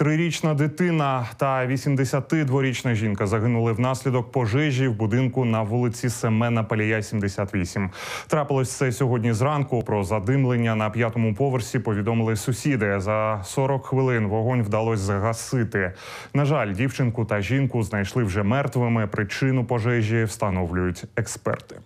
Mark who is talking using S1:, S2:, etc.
S1: Трирічна дитина та 82-річна жінка загинули внаслідок пожежі в будинку на вулиці Семена Палія, 78. Трапилось це сьогодні зранку. Про задимлення на п'ятому поверсі повідомили сусіди. За 40 хвилин вогонь вдалося загасити. На жаль, дівчинку та жінку знайшли вже мертвими. Причину пожежі встановлюють експерти.